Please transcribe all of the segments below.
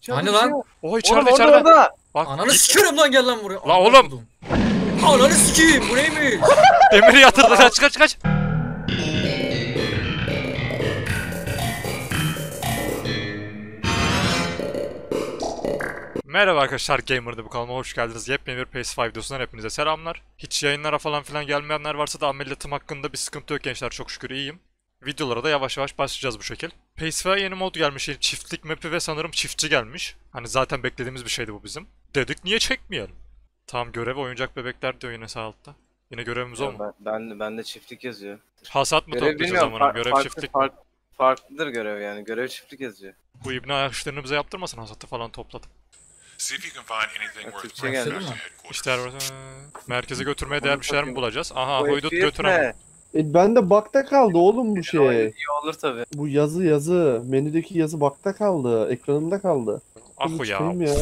İçeride Hani bir lan? şey var. Oha Oğlum içeride orada içeride. orada. Bak Ananı sikerim lan gel lan buraya. La Amına oğlum. kodum. Ananı sikeyim bu neymiş? Demiri yatırdı kaç kaç kaç. Merhaba arkadaşlar Gamer'da bu kanalıma hoş geldiniz. Yepyeni bir PS5 videosundan hepinize selamlar. Hiç yayınlara falan filan gelmeyenler varsa da ameliyatım hakkında bir sıkıntı yok gençler çok şükür iyiyim. Videolara da yavaş yavaş başlayacağız bu şekil. PS5 yeni mod gelmiş, çiftlik map'i ve sanırım çiftçi gelmiş. Hani zaten beklediğimiz bir şeydi bu bizim. Dedik niye çekmeyelim? Tamam görev oyuncak bebekler diyor yine sağ altta. Yine görevimiz o mu? Ben, ben, ben de çiftlik yazıyor. Hasat mı Görev toplayacağız? Far, Görev farklı, çiftlik mi? fark- farklıdır görev yani. Görev çiftlik yazıyor. Bu ibne ayak işlerini bize yaptırmasın hasatı falan topladım. Türkçe back to headquarters. İşler merkeze götürmeye değer bir şeyler mi bulacağız? Aha hoydut götüremem. E ben de bakta kaldı oğlum bu şey. iyi olur tabi. Bu yazı yazı. Menüdeki yazı bakta kaldı. Ekranımda kaldı. Ahu ya. Çıkayım ya.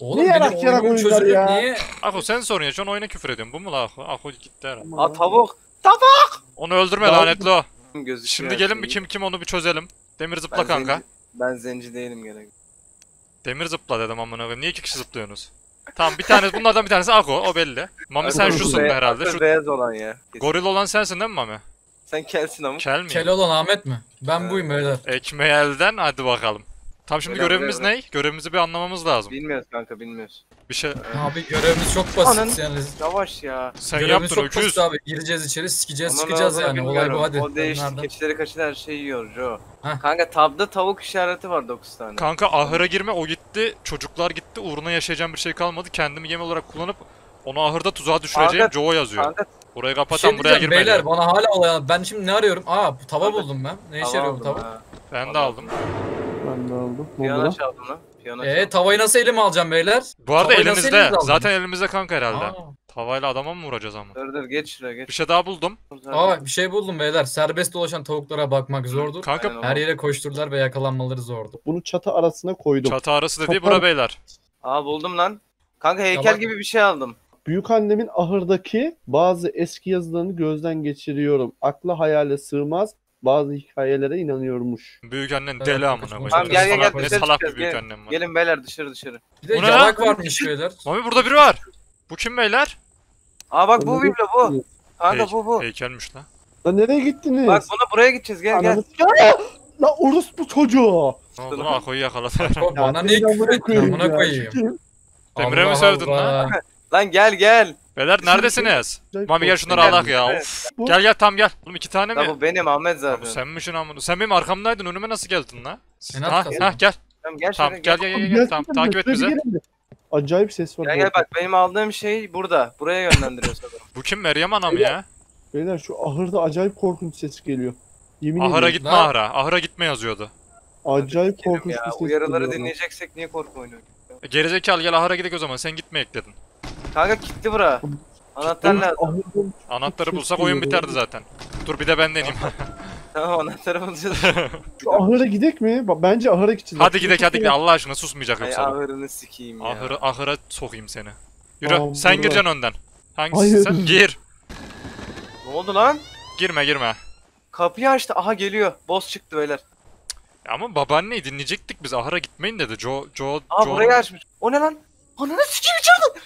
Oğlum Ne benim yarak oyunum çözülüp ya? niye? Ahu sen sorun ya şu an oyuna küfür ediyorsun. Bu mu la Ahu? Ahu gitti herhalde. Aa tavuk. Onu öldürme Daha- lanetli o. Gözüküyor Şimdi her gelin şey. bir kim kim onu bir çözelim. Demir zıpla Ben kanka. zenci- Ben zenci değilim gene. Demir zıpla dedim amına koyayım. Niye iki kişi zıplıyorsunuz? Tamam bir tane bunlardan bir tanesi Ahu o belli. Mami sen şusun be- herhalde. Şu beyaz olan ya. Kesin. goril olan sensin değil mi Mami? Sen kelsin ama. Kel mi? Keloğlan Ahmet mi? Ben buyum beyler. Ekmeği elden hadi bakalım. Tam şimdi Öyle, görevimiz ne? Görevimizi bir anlamamız lazım. Bilmiyoruz kanka bilmiyoruz. Bir şey Abi görevimiz çok basit Ananı- yani. Yavaş ya. sen görevimiz yaptın çok öküz. basit abi. Gireceğiz içeri sikeceğiz Aman çıkacağız yani. Olay bu hadi. O değişti. Nereden? Keçileri kaçırdı her şeyi yiyor Joe. Heh. Kanka tabda tavuk işareti var 9 tane. Kanka ahıra girme o gitti. Çocuklar gitti. Uğruna yaşayacağım bir şey kalmadı. Kendimi yem olarak kullanıp onu ahırda tuzağa düşüreceğim. Kanka- Joe yazıyor. Kanka Burayı Bir şey kapatan buraya diyeceğim girme. beyler bana hala olay Ben şimdi ne arıyorum? Aa bu tava buldum ben. Ne işe yarıyor bu tava? Ben de aldım. Ben de aldım. Piyano lan? çaldım lan. Piyano Eee tavayı nasıl elime alacağım beyler? Bu arada Tavayı nasıl elimizde. Zaten elimizde kanka herhalde. Aa, Tavayla adama mı vuracağız ama? Dur dur geç şuraya geç. Bir şey daha buldum. aa bir şey buldum beyler. Serbest dolaşan tavuklara bakmak zordur. Kanka Aynen. Her yere koştururlar ve yakalanmaları zordur. Bunu çatı arasına koydum. çatı arası dediği bura beyler. Aa buldum lan. Kanka heykel Tamam. gibi bir şey aldım. Büyük annemin ahırdaki bazı eski yazılarını gözden geçiriyorum. Akla hayale sığmaz. Bazı hikayelere inanıyormuş. Büyük annen Evet, deli amına tamam, koyayım. gel, gel, gel, Ne dışarı salak bir çıkacağız, büyük gelin. annem var. Gelin beyler dışarı dışarı. Bir de Bu ne yalak varmış beyler. Mami burada biri var. Bu kim beyler? Aa bak bu biblo bu. Kanka Hey- bu bu. Heykelmiş lan. Lan nereye gittiniz? Bak buna buraya gideceğiz gel gel. Ananı... Ya! La orospu çocuğu. Ne oldu lan Ako'yu yakaladı. Bana Ya, niye seni küfür amına amına ya. koyayım. Demir'e mi Allah sövdün Allah. Lan gel gel. Beyler neredesiniz? Mami gel şunları alak ya. evet. Of. Gel gel tam gel. Oğlum iki tane La mi? bu benim Ahmet Ya zaten. bu sen misin amına? Sen benim arkamdaydın önüme nasıl geldin lan? En Ha, ha gel. Tamam gel Tamam şöyle gel gel. gel gel. Gel. Tamam takip et bizi. Acayip ses var. Gel gel bak benim aldığım şey burada. Buraya yönlendiriyor sanırım. Bu kim Meryem Ana mı ya? Beyler şu ahırda acayip korkunç ses geliyor. Yemin Ahıra gitme Lan. ahıra. Ahıra gitme yazıyordu. Acayip korkunç ya. bir ses Uyarıları dinleyeceksek niye korku oynuyor? E, Gerizekalı gel ahıra gidelim o zaman. Sen gitme ekledin. Kanka gitti bura. Anahtar lazım. Ahırda Anahtarı bulsak oyun biterdi zaten. Dur bir de ben deneyeyim. Tamam anahtarı bulacağız. şu ahıra gidek mi? Bence ahıra gideceğiz. hadi gidek hadi gidek. Allah aşkına susmayacak Ay yoksa. ahırını sikeyim ya. Ahıra, ahıra sokayım seni. Yürü Tamam, sen burada. gireceksin önden. Hangisi Hayır. sen? Gir. Ne oldu lan? Girme girme. Kapıyı açtı. Aha geliyor. Boss çıktı beyler. Ama babaanneyi dinleyecektik biz. Ahıra gitmeyin dedi. Joe, Joe, Aa Joe. burayı açmış. O ne lan? Ananı sikeyim içeride.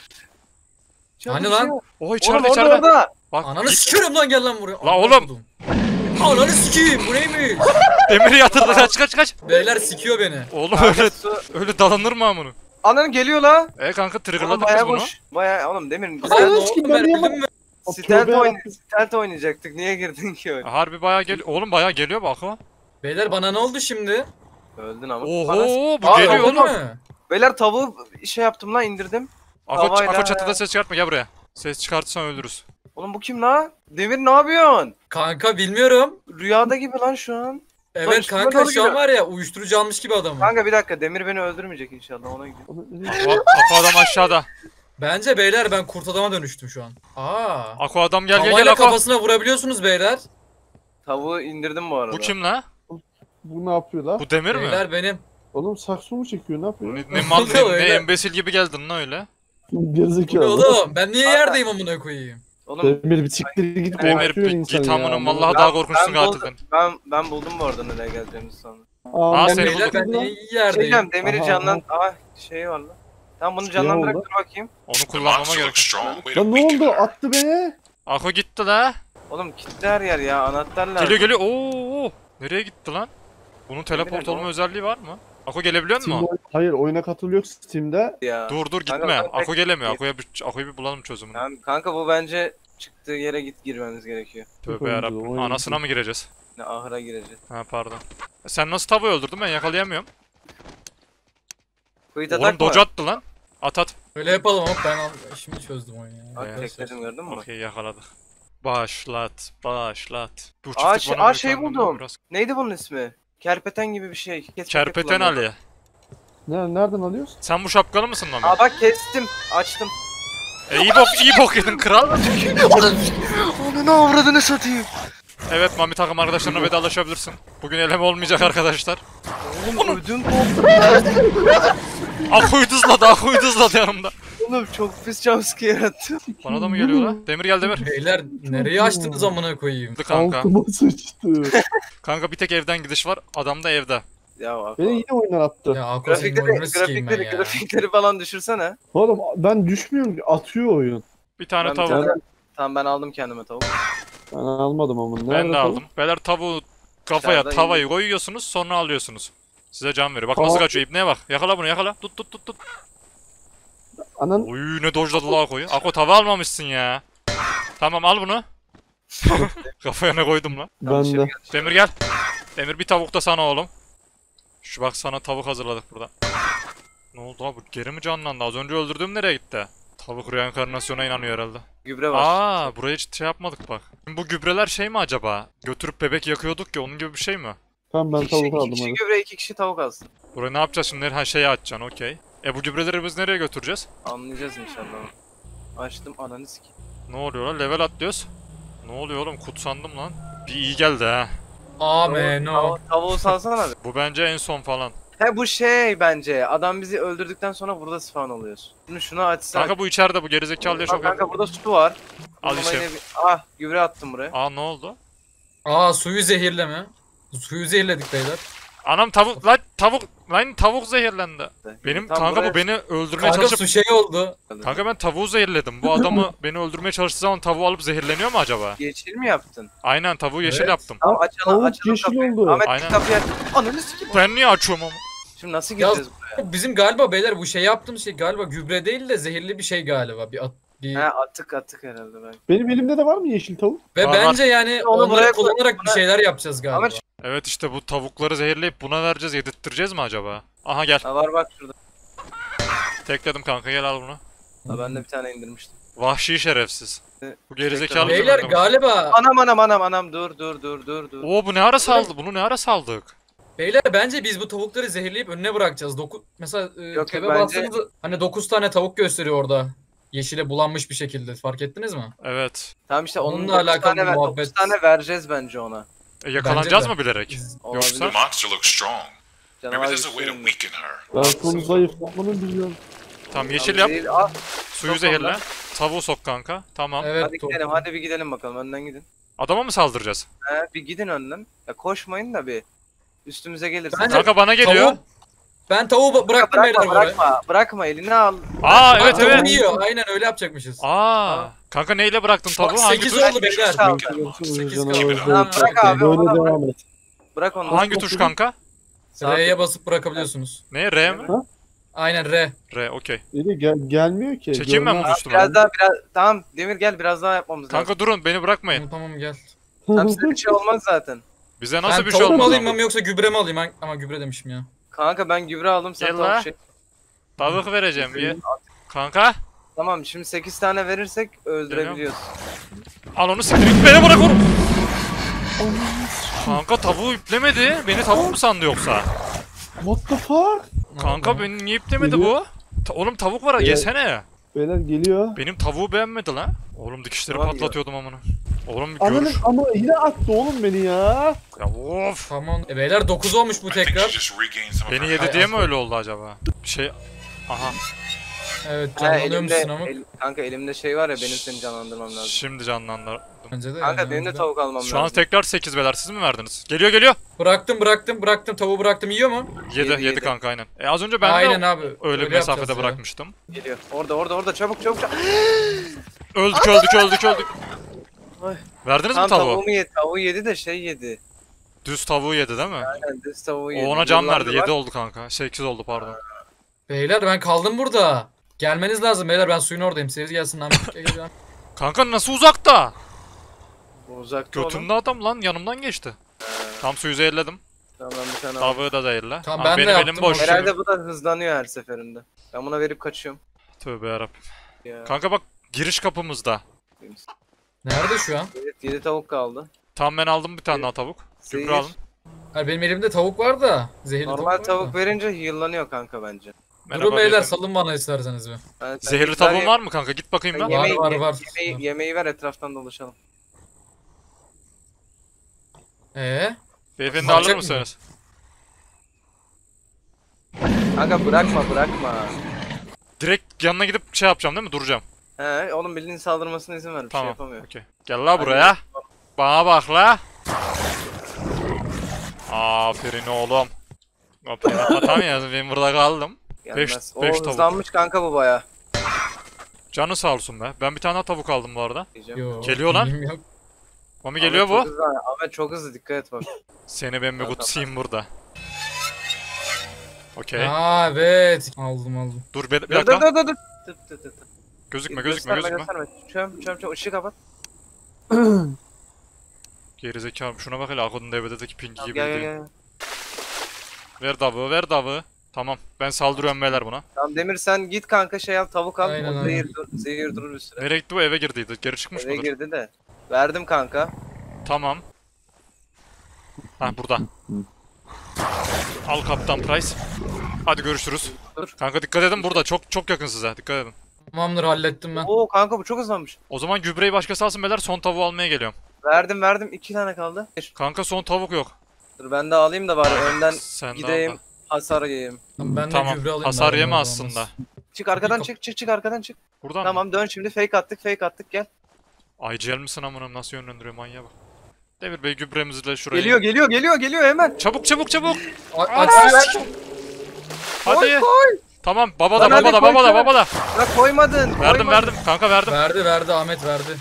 İçeride Hani bir lan? şey var. Oha Oğlum içeride orada içeride. orada. Bak Ananı sikerim lan gel lan buraya. La Amına oğlum. kodum. Ananı sikeyim bu neymiş? Demiri yatırdı kaç kaç kaç. Beyler sikiyor beni. Oğlum Kanka öyle su. öyle dalanır mı amını? Ananı geliyor la. E kanka Oğlum triggerladık biz bayağı bunu. boş. Bayağı oğlum Demir. Sen Ananı ne sikeyim, ben ben niye? O Stealth, tövbe oyn yarabbim. stealth oynayacaktık. Niye girdin ki öyle? Harbi bayağı gel. Oğlum bayağı geliyor bak o. Beyler bana ne oldu şimdi? Öldün ama. Oho Bana- bu Aa, geliyor Öldün oğlum. mü? Beyler tavuğu şey yaptım lan indirdim. Ako, Havayla- Ako çatıda ses çıkartma gel buraya. Ses çıkartırsan öldürürüz. Oğlum bu kim la? Demir ne yapıyorsun? Kanka bilmiyorum. Rüyada gibi lan şu an. Evet üstüme kanka doğru şu an var ya uyuşturucu almış gibi adamım. Kanka bir dakika Demir beni öldürmeyecek inşallah ona gidiyor. Ako adam aşağıda. Bence beyler ben kurt adama dönüştüm şu an. Aa. Ako adam gel gel gel Ako. kafasına vurabiliyorsunuz beyler. Tavuğu indirdim bu arada. Bu kim la? Bu ne yapıyor la? Bu demir mi? Beyler benim. Oğlum sakso mu çekiyor ne yapıyor? Ne, ne mal ne embesil gibi geldin lan öyle. Bu ne Gerizekalı. oğlum? Ben niye yerdeyim amına koyayım? Oğlum Demir bir siktir git Demir korkuyor bir insan git ya. amınım vallahi daha korkunçsun ben buldum. katilden. ben ben buldum bu arada nereye geleceğimizi sonra. Aa, Aa, ben seni Beyler bulduk. ben Şey yerdeyim. diyeceğim demiri Aha, canlan... Aa şey var lan. Tamam bunu canlandırarak oldu? dur bakayım. Onu kullanmama monster gerek. looks strong. Ne weaken oldu? her. Attı beni. Ako gitti la. Oğlum kilitli her yer ya anahtar lazım. Geliyor geliyor. Oo. Nereye gitti lan? Bunun teleport olma özelliği var mı? Ako gelebiliyor Steam'de mu? Hayır oyuna katılıyor Steam'de. ya. Dur dur Kanka, gitme. tek- Ako gelemiyor. Ako'ya bir, Ako'ya bir bulalım çözümünü. Tamam, kanka bu bence çıktığı yere git girmemiz gerekiyor. Tövbe yarabbim. Anasına mı gireceğiz? Ne ahıra gireceğiz. Ha pardon. E Sen nasıl tavayı öldürdün ben yakalayamıyorum. Kuyut Oğlum doge attı lan. At at. Öyle yapalım ama ben al- şimdi çözdüm oyunu. ya. Bak Evet. tekledim gördün mü? Okey yakaladık. Başlat, başlat. Bu Aa, şey- aa, şey buldum. biraz- Neydi bunun ismi? Kerpeten gibi bir şey. Kes- Kerpeten. Ali. Ne, nereden alıyorsun? Sen bu şapkalı mısın lan? Aa bak kestim. Açtım. E, iyi bok, iyi bok yedin kral. Onu ne avradını satayım. Evet Mami takım arkadaşlarına vedalaşabilirsin. Bugün eleme olmayacak arkadaşlar. Oğlum ödüm koptu. Akuyu dızladı, akuyu dızladı yanımda. Oğlum çok pis jumpscare attı. Bana da mı geliyor lan? Demir gel Demir. Beyler nereye açtınız amına koyayım? Kanka. Altıma sıçtı. Kanka bir tek evden gidiş var. Adam da evde. Ya bak. beni yine oyundan attı. Ya Grafikleri, grafikleri, ya. grafikleri falan düşürsene. Oğlum ben düşmüyorum ki atıyor oyun. Bir tane Ben bir tavuk. tane- Ben, Tamam ben aldım kendime tavuk. ben almadım ama. Nerede Ben de tavuk? aldım. Beyler tavuğu kafaya tavayı koyuyorsunuz sonra alıyorsunuz. Size can veriyor. Bak Tamam. nasıl kaçıyor ibneye bak. Yakala bunu yakala. Tut tut tut tut. Anan Oy ne dojladı la koyu. Ako tava almamışsın ya. Tamam al bunu. Kafaya ne koydum lan. Ben de. Demir gel. Demir bir tavuk da sana oğlum. Şu bak sana tavuk hazırladık burada. Ne oldu abi? Geri mi canlandı? Az önce öldürdüğüm nereye gitti? Tavuk reenkarnasyona inanıyor herhalde. Gübre var. Aa, buraya hiç şey yapmadık bak. Şimdi bu gübreler şey mi acaba? Götürüp bebek yakıyorduk ya onun gibi bir şey mi? Tamam ben iki kişi, tavuk iki aldım kişi hadi. gübre, iki kişi tavuk alsın. Buraya ne yapacağız şimdi? Ha şeyi açacaksın okey. E bu gübreleri biz nereye götüreceğiz? Anlayacağız inşallah. Açtım ananı sikeyim. Ne oluyor lan? Level atlıyoruz. Ne oluyor oğlum? Kutsandım lan. Bir iyi geldi ha. Amen o. Tavu- Tavuğu salsana abi. Bu bence en son falan. He bu şey bence. Adam bizi öldürdükten sonra burada spawn oluyoruz. Bunu şunu açsak. Kanka bu içeride bu gerizekalıya Bak çok... kanka burada su var. Al işte. bir- Ah gübre attım buraya. Aa ne oldu? Aa suyu zehirleme. Suyu zehirledik beyler. Anam tavuk lan tavuk lan tavuk zehirlendi. Benim Tam kanka buraya- bu beni öldürmeye Kanka çalışıp su şey oldu. Kanka ben tavuğu zehirledim. Bu adamı beni öldürmeye çalıştığı zaman tavuğu alıp zehirleniyor mu acaba? Yeşil mi yaptın? Aynen tavuğu yeşil Evet. yaptım. Tamam açalım Tavuk açalım yeşil kapıyı. oldu. Ahmet Aynen. kapıyı aç. Ananı sikeyim. Ben niye açıyorum ama? Şimdi nasıl Ya- gireceğiz buraya? Bizim galiba beyler bu şey yaptığımız şey galiba gübre değil de zehirli bir şey galiba. Bir, at, bir... He atık atık herhalde belki. Benim elimde de var mı yeşil tavuk? Ve Var, bence yani Onu onları buraya koy- kullanarak bir buna- şeyler yapacağız galiba. Evet işte bu tavukları zehirleyip buna vereceğiz, yedirttireceğiz mi acaba? Aha gel. ha, var bak şurada. Tekledim kanka gel al bunu. Ha, ben de bir tane indirmiştim. Vahşi şerefsiz. Bu gerizekalı Beyler galiba Anam anam anam anam dur dur dur dur dur. Oo bu ne ara saldı? Bunu ne ara saldık? beyler bence biz bu tavukları zehirleyip önüne bırakacağız. Doku mesela e, yok, tebe bence- bastığınızda hani 9 tane tavuk gösteriyor orada. Yeşile bulanmış bir şekilde. Fark ettiniz mi? Evet. Tamam işte onun Onunla dokuz alakalı tane, ver, muhabbet. dokuz tane vereceğiz bence ona. E, yakalanacağız Bence de. mı bilerek? Olabilir. Yoksa- The monster looks strong. Maybe Canavar there's a way to güçlüyüm. weaken her. Ben sonu zayıflatmanı biliyorum. Tamam yeşil yap. değil. Suyu sok zehirle. ondan. Tavuğu sok kanka. Tamam. Evet. Hadi to- gidelim hadi bir gidelim bakalım önden gidin. Adama mı saldıracağız? He bir gidin önden. Ya koşmayın da bir. Üstümüze gelirsin. Bence- Kanka bana geliyor. Tavuk. Ben tavuğu bıraktım beyler bırakma oraya. bırakma. Bırakma elini al. Aa Bak, evet tavuğu evet. yiyor. Aynen öyle yapacakmışız. Aa. Kanka neyle bıraktın tavuğu? Hangi 8 tuş? oldu beyler. Tamam. Sekiz Canavar kaldı. Tamam, bırak abi, Böyle ona bırak. devam et. Bırak onu. Hangi tuş kanka? R'ye basıp bırakabiliyorsunuz. Ne? R mi? Aynen R. R okey. İyi gel gelmiyor ki. Çekeyim ben Aa, üstüme. biraz daha biraz tamam Demir gel biraz daha yapmamız lazım. Kanka durun beni bırakmayın. Tamam, gel. Tamam size bir şey olmaz zaten. Bize nasıl ben bir şey tavuk mu olmaz alayım yoksa gübre mi alayım? Ben- Ama gübre demişim ya. Kanka ben gübre aldım sen Gel tavuk şey. Tavuk vereceğim ye. Kanka Tamam şimdi 8 tane verirsek öldürebiliyoruz. al onu siktir git beni bırak onu. Kanka tavuğu iplemedi. Beni tavuk mu sandı yoksa? What the fuck? Kanka beni niye iplemedi bu? Ta- oğlum tavuk var Evet. yesene. Beyler geliyor. Benim tavuğu beğenmedi lan. Oğlum dikişleri Tamam ya. patlatıyordum amına. Oğlum bir Ananın ama yine attı oğlum beni ya. Ya of. Tamam. E beyler 9 olmuş bu tekrar. Beni yedi diye mi öyle oldu acaba? Bir şey... Aha. Evet Ha, canlanıyormuşsun elimde, ama. el- kanka elimde şey var ya benim seni canlandırmam lazım. Şimdi canlandı. Bence de Kanka yani, benim de tavuk almam Şu an lazım. tekrar 8 beler siz mi verdiniz? Geliyor geliyor. Bıraktım bıraktım bıraktım tavuğu bıraktım yiyor mu? 7 Yedi, 7 yedi. kanka aynen. E az önce ben Aynen de abi. öyle bir yapacağız mesafede ya. bırakmıştım. Geliyor. Orada orada orada çabuk çabuk çabuk. Öldük öldük öldük öldük. Ay. Verdiniz mi Tam tavuğu? tavuğumu yedi. Tavuğu yedi de şey yedi. Düz tavuğu yedi değil mi? Aynen düz tavuğu O yedi. ona can Yıllardır verdi. var. 7 oldu kanka. 8 oldu pardon. Beyler ben kaldım burada. Gelmeniz lazım beyler ben suyun oradayım. Siz gelsin lan. Kanka nasıl uzakta? Uzakta oğlum. Götümde adam lan yanımdan geçti. Tam su yüzeyi elledim. Tamam ben bir tane aldım. Tavuğu da zehirle. Tamam, ben de benim yaptım elim boş. onu. Herhalde bu da hızlanıyor her seferinde. Ben buna verip kaçıyorum. Tövbe yarabbim. Ya. Kanka bak giriş kapımızda. Nerede şu an? Evet, 7 tavuk kaldı. Tam ben aldım bir tane daha tavuk. Zehir. Gübre alın. Hayır benim elimde tavuk var da. Zehirli Normal tavuk, var tavuk verince heal'lanıyor kanka bence. Merhaba beyler beyefendi. salın bana isterseniz bir. Sen Zehirli güzel tavuğun ye- var mı kanka? Git bakayım ben. Var, Yemeği, var, ye- var. Yemeği, yemeği ver etraftan dolaşalım. Ee? Beyefendi alır mısın? mısınız? Kanka bırakma bırakma. Direkt yanına gidip şey yapacağım değil mi? Duracağım. He oğlum bildiğin saldırmasına izin ver. Bir şey Tamam. yapamıyor. Okey. Gel la buraya. Bana bak la. Aferin oğlum. Kapıyı kapatamıyorsun. Ben burada kaldım. Gelmez. Beş- o beş tavuk. hızlanmış kanka bu baya. Canı sağ olsun be. Ben bir tane daha tavuk aldım bu arada. Diyeceğim. Yo, Geliyor lan. Yok. Mami geliyor Ahmet bu. Hızlı, Ahmet çok hızlı dikkat et bak. Seni ben bir Tamam, kutsayım burada. Okey. Aa evet. Aldım aldım. Dur bir, bir Dur dakika. dur dur dur. Dur, dur, dur, dur. Gözükme gözükme Gösterme, gözükme. gösterme. Çöm çöm çöm ışığı kapat. Gerizekalı şuna bak hele Akod'un devredeki pingi Tamam, gibi gel gel değil. gel. Ver davı ver davı. Tamam ben saldırıyorum beyler buna. Tamam Demir sen git kanka şey al tavuk al. Aynen, o zehir, dur, zehir durur bir süre. Nereye gitti bu eve girdiydi. Geri çıkmış Eve mıdır? girdi de. Verdim kanka. Tamam. Ha burada. Al Kaptan Price. Hadi görüşürüz. Dur. Kanka dikkat edin burada çok çok yakın size. Dikkat edin. Tamamdır hallettim ben. Oo kanka bu çok hızlanmış. O zaman gübreyi başkası alsın beyler son tavuğu almaya geliyorum. Verdim verdim. iki tane kaldı. Bir. Kanka son tavuk yok. Dur ben de alayım da bari önden Sen de gideyim. da. Hasar yiyeyim. Tamam, ben de Tamam. gübre alayım. Hasar yeme aslında. Çık arkadan çık çık çık arkadan çık. Buradan mı? Tamam dön şimdi fake attık fake attık gel. IGL misin amınım nasıl yönlendiriyor manyağa bak. Demir Bey gübremizle şuraya. Geliyor geliyor geliyor geliyor hemen. Çabuk çabuk çabuk. A- Aa, Hadi. Koy koy. Tamam baba da baba da baba da baba da. Ya koymadın. Verdim koymadın. verdim kanka verdim. Verdi verdi Ahmet verdi.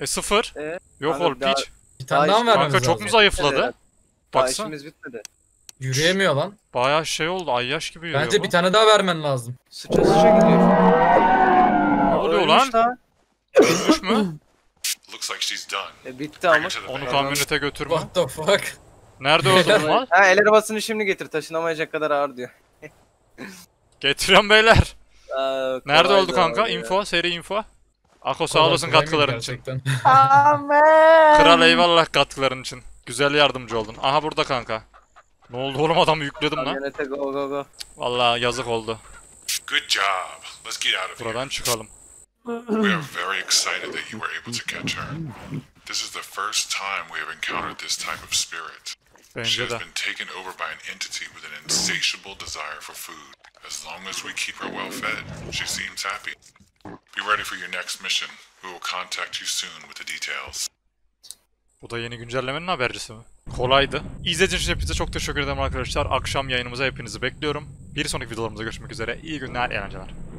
E sıfır. Ee, Yok oğlum piç. Bir tane daha mı Kanka vermemiz Kanka çok mu zayıfladı? Evet. Daha Baksana. işimiz bitmedi. Yürüyemiyor lan. Bayağı şey oldu ayyaş gibi yürüyor Bence bu. bir tane daha vermen lazım. Sıça sıça gidiyor. Ne oluyor lan? daha. Ölmüş mü? Looks like she's done. E, bitti ama. Onu kamyonete götürme. What the fuck? Nerede öldürdün lan? Ha el arabasını şimdi getir taşınamayacak kadar ağır diyor. Getiriyorum beyler. Aa, Nerede oldu kanka? ya. Info, seri info. Ako sağ olasın katkıların için. gerçekten? Kral eyvallah katkıların için. Güzel yardımcı oldun. Aha burada kanka. Ne oldu oğlum adamı yükledim lan. Kamyonete go go go. Vallahi yazık oldu. Good job. Let's get out of here. Buradan çıkalım. We are very excited that you were able to catch her. This is the first time we have encountered this type of spirit. She has de. been taken over by an entity with an insatiable desire for food. As long as we keep her well fed, she seems happy. Be ready for your next mission. We will contact you soon with the details. Bu da yeni güncellemenin habercisi mi? Kolaydı. İzlediğiniz için hepinize çok teşekkür ederim arkadaşlar. Akşam yayınımıza hepinizi bekliyorum. Bir sonraki videolarımızda görüşmek üzere. İyi günler, eğlenceler.